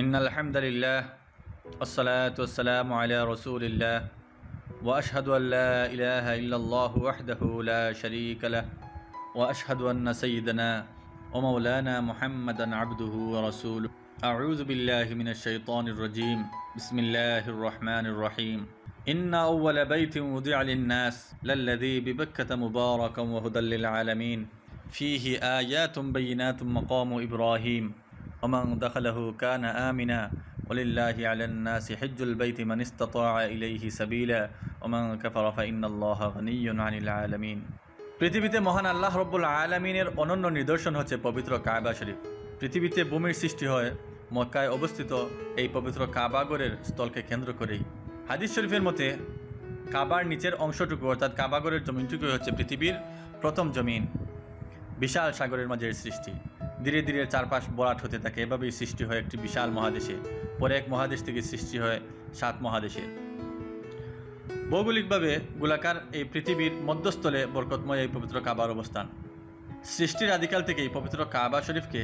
إن الحمد لله والصلاة والسلام على رسول الله وأشهد أن لا إله إلا الله وحده لا شريك له وأشهد أن سيدنا ومولانا محمدا عبده ورسوله. أعوذ بالله من الشيطان الرجيم. بسم الله الرحمن الرحيم. إن أول بيت وضع للناس للذي ببكة مباركا وهدى للعالمين. فيه آيات بينات مقام إبراهيم. ওমাং দখলাহু কানা আমিনা ওলিল্লাহি আলান্নাসি হিজ্জুল বাইতি মান ইস্তাতাআ ইলাইহি সাবিলা ওমাং কাফারা ফাইন্নাল্লাহা গনিয়্যুন আনিল আলামিন পৃথিবীতে মহান আল্লাহ রব্বুল আলমিনের অনন্য নিদর্শন হচ্ছে পবিত্র কায়বা শরীফ। পৃথিবীতে ভূমির সৃষ্টি হয়, মক্কায় অবস্থিত এই পবিত্র কাবাগরের স্থলকে কেন্দ্র করেই। হাদিস শরীফের মতে, কাবার নিচের অংশটুকু অর্থাৎ কাবাগরের জমিনটুকুই হচ্ছে পৃথিবীর প্রথম জমিন, বিশাল সাগরের মাঝের সৃষ্টি। ধীরে ধীরে চারপাশ বরাট হতে থাকে। এভাবেই সৃষ্টি হয় একটি বিশাল মহাদেশে। পরে এক মহাদেশ থেকে সৃষ্টি হয় সাত মহাদেশে। ভৌগোলিকভাবে গোলাকার এই পৃথিবীর মধ্যস্থলে বরকতময় এই পবিত্র কাবার অবস্থান। সৃষ্টির আদিকাল থেকেই পবিত্র কাবা শরীফকে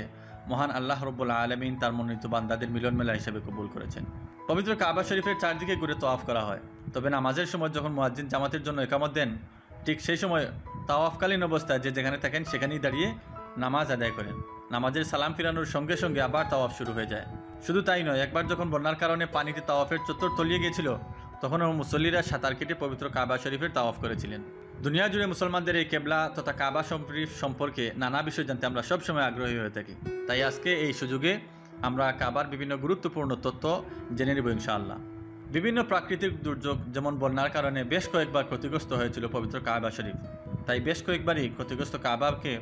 মহান আল্লাহ রব্বুল আলমিন তার মনোনীত বান্দাদের মিলন মেলা হিসেবে কবুল করেছেন। পবিত্র কাবা শরীফের চারদিকে ঘুরে তোয়াফ করা হয়। তবে নামাজের সময় যখন মুয়াজ্জিন জামাতের জন্য একামত দেন, ঠিক সেই সময় তাওয়াফকালীন অবস্থায় যে যেখানে থাকেন সেখানেই দাঁড়িয়ে নামাজ আদায় করেন। নামাজের সালাম ফিরানোর সঙ্গে সঙ্গে আবার তাওয়াফ শুরু হয়ে যায়। শুধু তাই নয়, একবার যখন বন্যার কারণে পানিতে তাওয়াফের চত্বর তলিয়ে গিয়েছিল তখন মুসল্লিরা সাঁতার কেটে পবিত্র কাবা শরীফের তাওয়াফ করেছিলেন। দুনিয়া জুড়ে মুসলমানদের এই কেবলা তথা কাবা শরীফ সম্পর্কে নানা বিষয় জানতে আমরা সবসময় আগ্রহী হয়ে থাকি। তাই আজকে এই সুযোগে আমরা কাবার বিভিন্ন গুরুত্বপূর্ণ তথ্য জেনে নেব ইনশাআল্লাহ। বিভিন্ন প্রাকৃতিক দুর্যোগ যেমন বন্যার কারণে বেশ কয়েকবার ক্ষতিগ্রস্ত হয়েছিল পবিত্র কাবা শরীফ। তাই বেশ কয়েকবারই ক্ষতিগ্রস্ত কাবাকে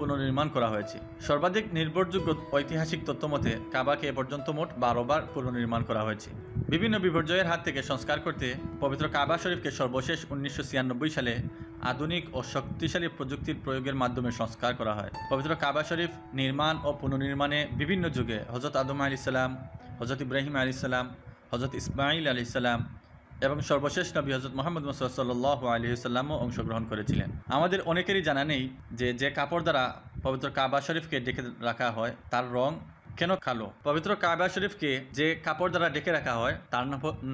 পুনর্নির্মাণ করা হয়েছে। সর্বাধিক নির্ভরযোগ্য ঐতিহাসিক তথ্য মতে, কাবাকে এ পর্যন্ত মোট বারো বার পুনর্নির্মাণ করা হয়েছে। বিভিন্ন বিপর্যয়ের হাত থেকে সংস্কার করতে পবিত্র কাবা শরীফকে সর্বশেষ উনিশশো ছিয়ানব্বই সালে আধুনিক ও শক্তিশালী প্রযুক্তির প্রয়োগের মাধ্যমে সংস্কার করা হয়। পবিত্র কাবা শরীফ নির্মাণ ও পুনর্নির্মাণে বিভিন্ন যুগে হজরত আদম আলি সাল্লাম হজরত ইব্রাহিম আলি সাল্লাম হজরত ইসমাইল আলি সাল্লাম এবং সর্বশেষ নবী হজরত মোহাম্মদ মুসাদ সাল্লাহ আলী সাল্লামও অংশগ্রহণ করেছিলেন। আমাদের অনেকেরই জানা নেই যে যে কাপড় দ্বারা পবিত্র কাবা শরীফকে ডেকে রাখা হয়, তার রং কেন কালো পবিত্র কাবা শরীফকে যে কাপড় দ্বারা ডেকে রাখা হয়, তার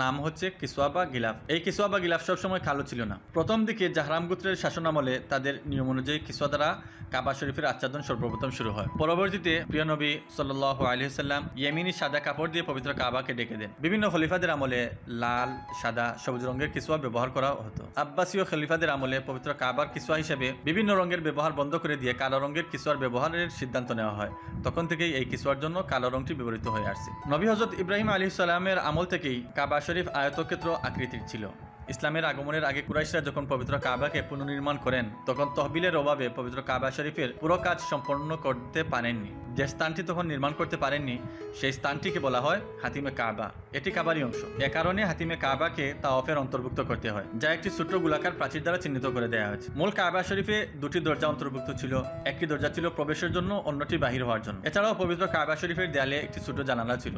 নাম হচ্ছে কিসুয়া বা গিলাফ। এই কিসুয়া বা গিলাফ সবসময় কালো ছিল না। প্রথম দিকে জাহরাম গোত্রের শাসনামলে তাদের নিয়ম অনুযায়ী কিসুয়া দ্বারা কাবা শরীফের আচ্ছাদন সর্বপ্রথম শুরু হয়। পরবর্তীতে প্রিয় নবী সাল্লাহ আলহিহাল্লাম ইয়েমিনি সাদা কাপড় দিয়ে পবিত্র কাবাকে ডেকে দেন। বিভিন্ন খলিফাদের আমলে লাল, সাদা, সবুজ রঙের কিসুয়া ব্যবহার করা হতো। আব্বাসীয় খলিফাদের আমলে পবিত্র কাবার কিসুয়া হিসেবে বিভিন্ন রঙের ব্যবহার বন্ধ করে দিয়ে কালো রঙের কিসুয়ার ব্যবহারের সিদ্ধান্ত নেওয়া হয়। তখন থেকেই এই কিসুয়ার জন্য কালো রংটি ব্যবহৃত হয়ে আসছে। নবী হজরত ইব্রাহিম আলী সাল্লামের আমল থেকেই কাবা শরীফ আয়তক্ষেত্র আকৃতির ছিল। ইসলামের আগমনের আগে কুরাইশরা যখন পবিত্র কাবাকে পুনর্নির্মাণ করেন, তখন তহবিলের অভাবে পবিত্র কাবা শরীফের পুরো কাজ সম্পন্ন করতে পারেননি। যে স্থানটি তখন নির্মাণ করতে পারেননি, সেই স্থানটিকে বলা হয় হাতিমে কাবা। এটি কাবারই অংশ। এ কারণে হাতিমে কাবাকে তাওয়াফের অন্তর্ভুক্ত করতে হয়, যা একটি ছোট্ট গোলাকার প্রাচীর দ্বারা চিহ্নিত করে দেওয়া হয়েছে। মূল কাবা শরীফে দুটি দরজা অন্তর্ভুক্ত ছিল, একটি দরজা ছিল প্রবেশের জন্য, অন্যটি বাহির হওয়ার জন্য। এছাড়াও পবিত্র কাবা শরীফের দেয়ালে একটি ছোট জানালা ছিল।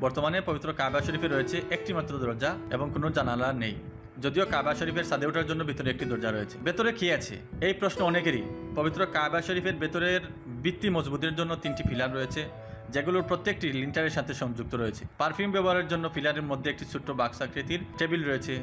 বর্তমানে পবিত্র কাবা শরীফে রয়েছে একটি মাত্র দরজা এবং কোনো জানালা নেই। যদিও কাবা শরীফের সাদে ওঠার জন্য ভিতরে একটি দরজা রয়েছে। ভেতরে কি আছে? এই প্রশ্ন অনেকেরই। পবিত্র কাবা শরীফের ভেতরের বৃত্তি মজবুতের জন্য তিনটি ফিলার রয়েছে, যেগুলোর প্রত্যেকটি লিন্টারের সাথে সংযুক্ত রয়েছে। পারফিউম ব্যবহারের জন্য ফিলারের মধ্যে একটি ছোট্ট বাক্স আকৃতির টেবিল রয়েছে।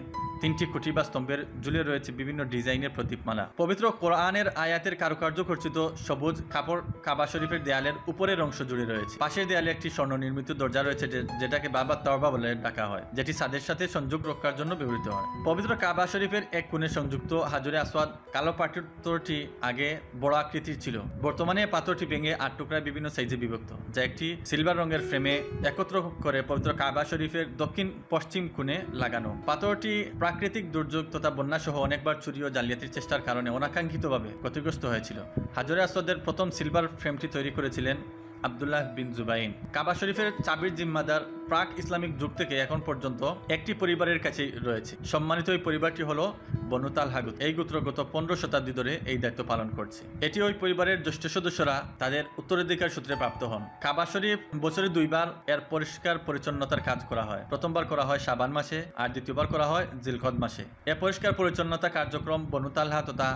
তিনটি খুঁটি বা স্তম্ভের ঝুলে রয়েছে বিভিন্ন ডিজাইনের প্রদীপমালা। পবিত্র কোরআনের আয়াতের কারুকার্য খর্চিত সবুজ কাপড় কাবা শরীফের দেয়ালের উপরের অংশ জুড়ে রয়েছে। পাশের দেয়ালে একটি স্বর্ণ নির্মিত দরজা রয়েছে যেটাকে বাবা তরবা বলে ডাকা হয়, যেটি সাদের সাথে সংযোগ রক্ষার জন্য ব্যবহৃত হয়। পবিত্র কাবা শরীফের এক কোণে সংযুক্ত হাজুরে আসওয়াদ কালো পাথরটি আগে বড় আকৃতির ছিল। বর্তমানে পাথরটি ভেঙে আট টুকরায় বিভিন্ন সাইজে বিভক্ত। যা একটি সিলভার রঙের ফ্রেমে একত্র করে পবিত্র কাবা শরীফের দক্ষিণ পশ্চিম কোণে লাগানো। পাথরটি প্রাকৃতিক দুর্যোগ তথা বন্যাসহ অনেকবার চুরি ও জালিয়াতির চেষ্টার কারণে অনাকাঙ্ক্ষিতভাবে ক্ষতিগ্রস্ত হয়েছিল। হাজরে আসদের প্রথম সিলভার ফ্রেমটি তৈরি করেছিলেন আবদুল্লাহ বিন জুবাইন। কাবা শরীফের চাবির জিম্মাদার প্রাক ইসলামিক যুগ থেকে এখন পর্যন্ত একটি পরিবারের কাছেই রয়েছে। সম্মানিত এই পরিবারটি হলো বনুতাল হাগুত এই গোত্র গত পনেরো শতাব্দী ধরে এই দায়িত্ব পালন করছে। এটি ওই পরিবারের জ্যেষ্ঠ সদস্যরা তাদের উত্তরাধিকার সূত্রে প্রাপ্ত হন। কাবা শরীফ বছরে দুইবার এর পরিষ্কার পরিচ্ছন্নতার কাজ করা হয়। প্রথমবার করা হয় সাবান মাসে আর দ্বিতীয়বার করা হয় জিলখদ মাসে। এ পরিষ্কার পরিচ্ছন্নতা কার্যক্রম বনুতালহা তথা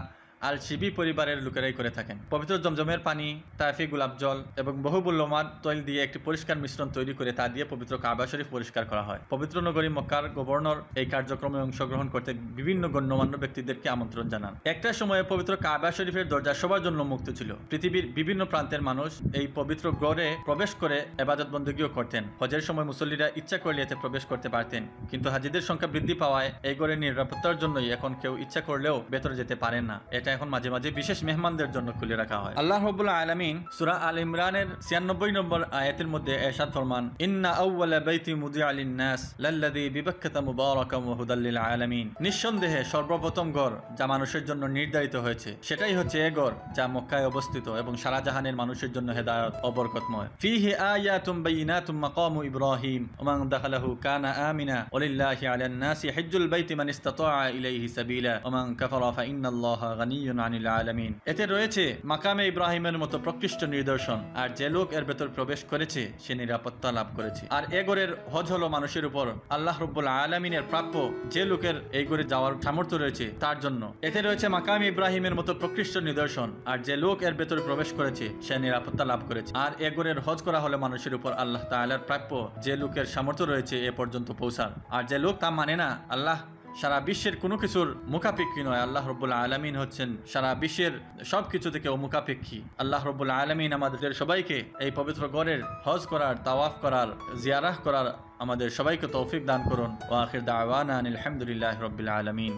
আল শিবি পরিবারের লোকেরাই করে থাকেন। পবিত্র জমজমের পানি তাফি গোলাপ জল এবং বহু মূল্যমান তৈল দিয়ে একটি পরিষ্কার মিশ্রণ তৈরি করে তা দিয়ে পবিত্র কাবা শরীফ পরিষ্কার করা হয়। পবিত্র নগরী মক্কার গভর্নর এই কার্যক্রমে অংশগ্রহণ করতে বিভিন্ন গণ্যমান্য ব্যক্তিদেরকে আমন্ত্রণ জানান। একটা সময়ে পবিত্র কাবা শরীফের দরজা সবার জন্য মুক্ত ছিল। পৃথিবীর বিভিন্ন প্রান্তের মানুষ এই পবিত্র গড়ে প্রবেশ করে এবাদত বন্দীও করতেন। হজের সময় মুসল্লিরা ইচ্ছা করলে এতে প্রবেশ করতে পারতেন, কিন্তু হাজিদের সংখ্যা বৃদ্ধি পাওয়ায় এই গড়ের নিরাপত্তার জন্যই এখন কেউ ইচ্ছা করলেও ভেতরে যেতে পারেন না। এটা এখন মাঝে মাঝে বিশেষ মেহমানদের জন্য খুলে রাখা হয়। আল্লাহ রবুল্লা আলমিন সুরা আল ইমরানের ছিয়ানব্বই নম্বর আয়াতের মধ্যে এরশাদ ফরমান ইন্না বাইতি মুদি আলিন নাস মুবারাকাম আলামিন। নিঃসন্দেহে সর্বপ্রথম ঘর যা মানুষের জন্য নির্ধারিত হয়েছে সেটাই হচ্ছে এ ঘর যা মক্কায় অবস্থিত এবং সারা জাহানের মানুষের জন্য হেদায়ত ও বরকতময় ফিহি আয়াতুম বাইয়িনাতুম মাকামু ইব্রাহিম ওয়া মান দাখালাহু কানা আমিনা ওয়ালিল্লাহি আলান নাসি হিজ্জুল বাইতি মান ইসতাতাআ ইলাইহি সাবিলা কাফারা ফা ইন্নাল্লাহা গানিয়্যুন এতে রয়েছে মাকামে ইব্রাহিমের মতো প্রকৃষ্ট নিদর্শন, আর যে লোক এর ভেতর প্রবেশ করেছে, সে নিরাপত্তা লাভ করেছে। আর এ হজ হলো মানুষের উপর আল্লাহ রব্বুল আলমিনের প্রাপ্য যে লোকের এই গড়ে যাওয়ার সামর্থ্য রয়েছে, তার জন্য। এতে রয়েছে মাকাম ইব্রাহিমের মতো প্রকৃষ্ট নিদর্শন, আর যে লোক এর ভেতরে প্রবেশ করেছে, সে নিরাপত্তা লাভ করেছে। আর এ হজ করা হলে মানুষের উপর আল্লাহ তাআলার প্রাপ্য যে লোকের সামর্থ্য রয়েছে, এ পর্যন্ত পৌঁছার। আর যে লোক তা মানে না, আল্লাহ সারা বিশ্বের কোনো কিছুর মুখাপেক্ষী নয়। আল্লাহ রব্বুল আলমিন হচ্ছেন সারা বিশ্বের সব কিছু থেকে মুখাপেক্ষী আল্লাহ রব্বুল আলমিন আমাদের সবাইকে এই পবিত্র গড়ের হজ করার, তাওয়াফ করার, জিয়ারাহ করার আমাদের সবাইকে তৌফিক দান করুন। ও আখির দাওয়ান আলহামদুলিল্লাহ রবিল আলমিন।